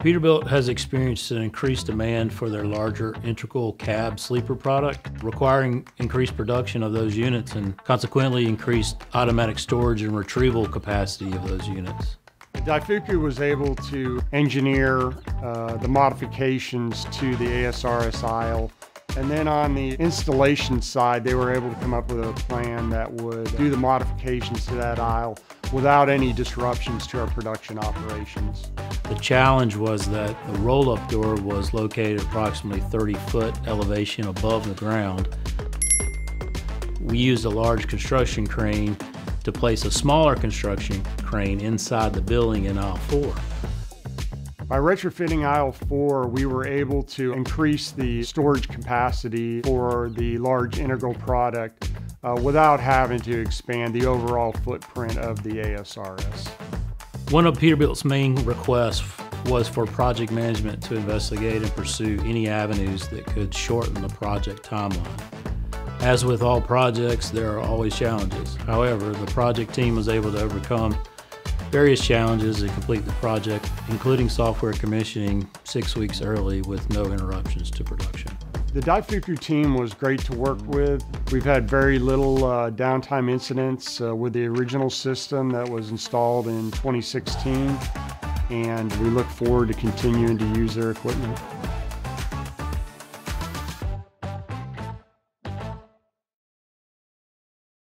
Peterbilt has experienced an increased demand for their larger integral cab sleeper product, requiring increased production of those units and consequently increased automatic storage and retrieval capacity of those units. Daifuku was able to engineer uh, the modifications to the ASRS aisle and then on the installation side, they were able to come up with a plan that would do the modifications to that aisle without any disruptions to our production operations. The challenge was that the roll-up door was located approximately 30 foot elevation above the ground. We used a large construction crane to place a smaller construction crane inside the building in aisle 4. By retrofitting aisle 4, we were able to increase the storage capacity for the large integral product uh, without having to expand the overall footprint of the ASRS. One of Peterbilt's main requests was for project management to investigate and pursue any avenues that could shorten the project timeline. As with all projects, there are always challenges. However, the project team was able to overcome various challenges and complete the project, including software commissioning six weeks early with no interruptions to production. The dive Daifuku team was great to work with. We've had very little uh, downtime incidents uh, with the original system that was installed in 2016, and we look forward to continuing to use their equipment.